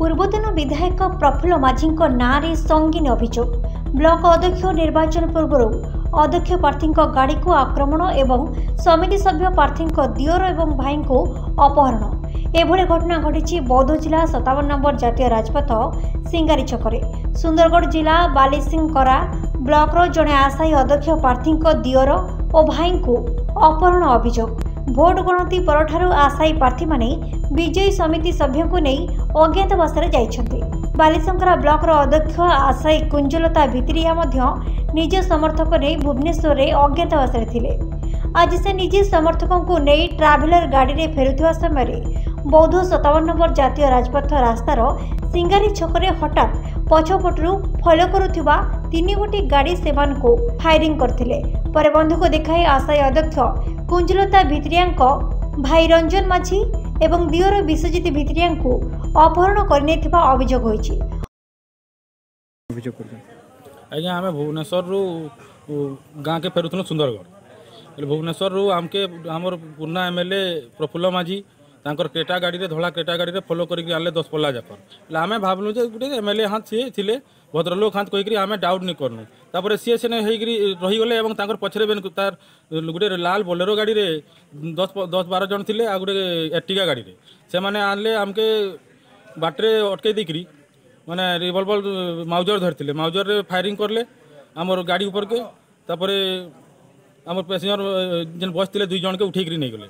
ପୂର୍ବତନ ବିଧାୟକ ପ୍ରଫୁଲ୍ଲ ମାଝୀଙ୍କ ନାଁରେ ସଙ୍ଗୀନ ଅଭିଯୋଗ ବ୍ଲକ ଅଧ୍ୟକ୍ଷ ନିର୍ବାଚନ ପୂର୍ବରୁ ଅଧ୍ୟକ୍ଷ ପ୍ରାର୍ଥୀଙ୍କ ଗାଡ଼ିକୁ ଆକ୍ରମଣ ଏବଂ ସମିତି ସଭ୍ୟ ପ୍ରାର୍ଥୀଙ୍କ ଦିଅର ଏବଂ ଭାଇଙ୍କୁ ଅପହରଣ ଏଭଳି ଘଟଣା ଘଟିଛି ବୌଦ୍ଧ ଜିଲ୍ଲା ସତାବନ ନମ୍ବର ଜାତୀୟ ରାଜପଥ ସିଙ୍ଗାରୀ ଛକରେ ସୁନ୍ଦରଗଡ଼ ଜିଲ୍ଲା ବାଲିସିଂକରା ବ୍ଲକର ଜଣେ ଆଶାୟୀ ଅଧ୍ୟକ୍ଷ ପ୍ରାର୍ଥୀଙ୍କ ଦିଅର ଓ ଭାଇଙ୍କୁ ଅପହରଣ ଅଭିଯୋଗ ଭୋଟ ଗଣତି ପରଠାରୁ ଆଶାୟୀ ପ୍ରାର୍ଥୀମାନେ ବିଜୟୀ ସମିତି ସଭ୍ୟଙ୍କୁ ନେଇ ଅଜ୍ଞାତବାସରେ ଯାଇଛନ୍ତି ବାଲିଶଙ୍କରା ବ୍ଲକର ଅଧ୍ୟକ୍ଷ ଆଶାୟୀ କୁଞ୍ଜଲତା ଭିତିରିଆ ମଧ୍ୟ ନିଜ ସମର୍ଥକ ନେଇ ଭୁବନେଶ୍ୱରରେ ଅଜ୍ଞାତବାସରେ ଥିଲେ ଆଜି ସେ ନିଜେ ସମର୍ଥକଙ୍କୁ ନେଇ ଟ୍ରାଭେଲର ଗାଡ଼ିରେ ଫେରୁଥିବା ସମୟରେ ବୌଦ୍ଧ ସତାବନ ନମ୍ବର ଜାତୀୟ ରାଜପଥ ରାସ୍ତାର ସିଙ୍ଗାରୀ ଛକରେ ହଠାତ୍ ପଛପଟରୁ ଫଲୋ କରୁଥିବା ତିନି ଗୋଟି ଗାଡ଼ି ସେମାନଙ୍କୁ ଫାଇରିଂ କରିଥିଲେ ପରେ ବନ୍ଧୁକ ଦେଖାଇ ଆଶାୟୀ ଅଧ୍ୟକ୍ଷ কুঞ্জলতা ভিতরিয়াঙ্ক ভাই রঞ্জন মাঝি এবং দিওর বিশ্বজিৎ ভিতরিয়াঙ্কু অপহরণ করে নেওয়া অভিযোগ হয়েছে আজ্ঞা আমি ভুবনেশ্বর গাঁকে ফেরুল সুন্দরগড় ভুবনেশ্বর আমকে আমার পুরনা এমএলএ প্রফুল্ল মাঝি ତାଙ୍କର କ୍ରେଟା ଗାଡ଼ିରେ ଧଳା କ୍ରେଟା ଗାଡ଼ିରେ ଫଲୋ କରିକି ଆଣିଲେ ଦଶ ପଲ୍ଲା ଯାକର ହେଲେ ଆମେ ଭାବିଲୁ ଯେ ଗୋଟେ ଏମ୍ ଏଲ୍ ଏ ହାତ ସିଏ ଥିଲେ ଭଦ୍ରଲୋକ ହାତ କହିକିରି ଆମେ ଡାଉଟ୍ ନି କରନୁ ତାପରେ ସିଏ ସେନେ ହେଇକିରି ରହିଗଲେ ଏବଂ ତାଙ୍କର ପଛରେ ବେନ୍ ତାର ଗୋଟେ ଲାଲ ବୋଲେରୋ ଗାଡ଼ିରେ ଦଶ ଦଶ ବାର ଜଣ ଥିଲେ ଆଉ ଗୋଟେ ଏର୍ଟିଗା ଗାଡ଼ିରେ ସେମାନେ ଆଣିଲେ ଆମକେ ବାଟରେ ଅଟକେଇ ଦେଇକିରି ମାନେ ରିଭଲଭର ମାଉଜର ଧରିଥିଲେ ମାଉଜରରେ ଫାୟାରିଂ କଲେ ଆମର ଗାଡ଼ି ଉପରକେ ତାପରେ ଆମର ପ୍ୟାସେଞ୍ଜର ଯେନ୍ ବସ୍ ଥିଲେ ଦୁଇ ଜଣକେ ଉଠେଇକିରି ନେଇଗଲେ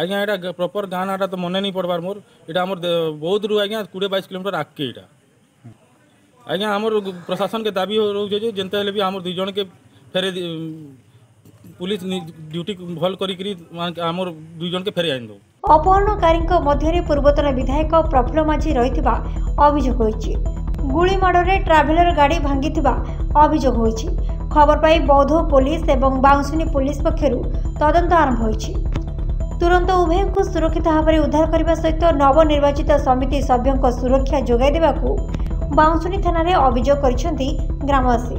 ଆଜ୍ଞା ଏଇଟା ପ୍ରପର ଗାଁ ନାଁଟା ତ ମନେ ନେଇ ପଡ଼ବାର ମୋର ଏଇଟା ଆମର ବୌଦ୍ଧରୁ ଆଜ୍ଞା କୋଡ଼ିଏ ବାଇଶ କିଲୋମିଟର ଆଗକେ ଏଇଟା ଆଜ୍ଞା ଆମର ପ୍ରଶାସନକେ ଦାବି ରହୁଛେ ଯେ ଯେନ୍ତା ହେଲେ ବି ଆମର ଦୁଇ ଜଣକେ ଫେରେ পুলিশ ডিউটি ভাল করি আমার দুইজনকে ফেরাই আনি দেব অপহরণকারী মধ্যে পূর্বতন বিধায়ক প্রফুল্ল মাঝি রয়েছে অভিযোগ হয়েছে গুড়িমাড়ে ট্রাভেলর গাড়ি ভাঙ্গি অভিযোগ হয়েছে খবর পাই বৌদ্ধ পুলিশ এবং বাউসুনি পুলিশ পক্ষ তদন্ত আরম্ভ হয়েছে ତୁରନ୍ତ ଉଭୟଙ୍କୁ ସୁରକ୍ଷିତ ଭାବରେ ଉଦ୍ଧାର କରିବା ସହିତ ନବନିର୍ବାଚିତ ସମିତି ସଭ୍ୟଙ୍କ ସୁରକ୍ଷା ଯୋଗାଇ ଦେବାକୁ ବାଉଁଶୁଣୀ ଥାନାରେ ଅଭିଯୋଗ କରିଛନ୍ତି ଗ୍ରାମବାସୀ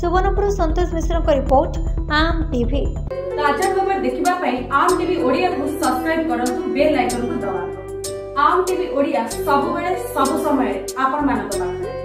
ସୁବର୍ଣ୍ଣପୁର ସନ୍ତୋଷ ମିଶ୍ରଙ୍କ ରିପୋର୍ଟ ଆମ ଟିଭି ତାଜା ଖବର ଦେଖିବା ପାଇଁ ଆମ ଟିଭି ଓଡ଼ିଆକୁ ସବସ୍କ୍ରାଇବ କରନ୍ତୁ ବେଲ୍ ଆଇକନକୁ ଦବାନ୍ତୁ ଆମ ଟିଭି ଓଡ଼ିଆ ସବୁବେଳେ ସବୁ ସମୟରେ ଆପଣମାନଙ୍କ ପାଖରେ